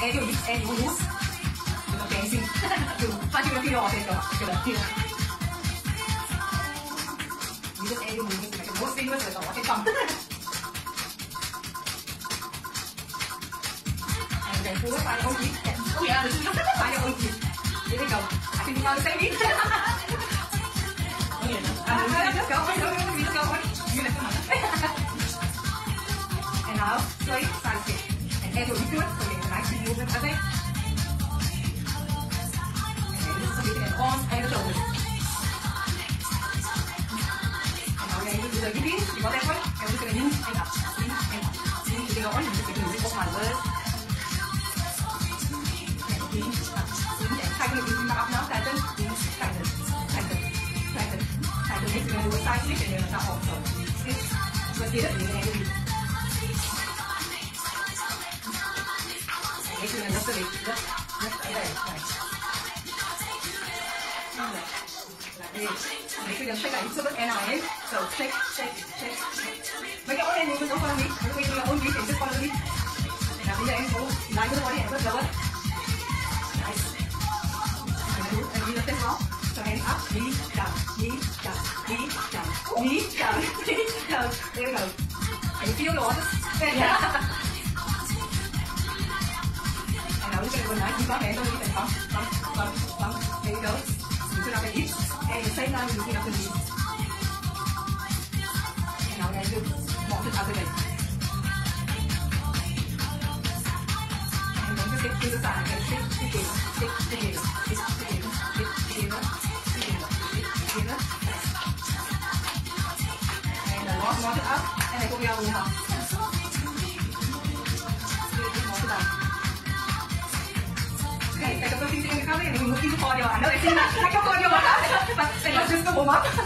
è io è il bonus ok sì faccio una pilota insomma faccio la pilota io è il bonus perché non spengo se lo so che fa để phú phải là ông chín ông nhà được nó rất phải là ông chín thế thì cậu à thì mà sẽ biết à nó nó cậu nó nó nó cậu nó như là cái nào? Rồi liquid, so you get a nice movement of it. And this is a bit arms and shoulders. And now we're going to do the repeat. You got that one? And we're going to in and up, in and up. In to the on, you get to move both my words. In, up, in, and tighten it, in, up now, tighten, in, tighten, tighten, tighten, tighten. Next, we're going to do a side switch and then a top also. It, and then we're going to do Next, to shake our hips over and our hands. So, shake, shake, shake, shake. Make your own hand movement, don't follow me. Make your own beat and just follow me. And now, with the body and lift lower. Nice. And and we lift well. So, hands up, knee, down, knee, down, knee, down, knee, down, knee, down. There we go. Can you feel the water? Yeah. Parlamento di Pentà, Pan, Pan, Pan, Pedro, Sintuna Feliz, e Sena Lucina Feliz. And now let's do more than other days. And then the six pieces are again, six pieces, six pieces, six pieces, six pieces, six pieces. And then walk, walk it up, and then go down the house. Okay, take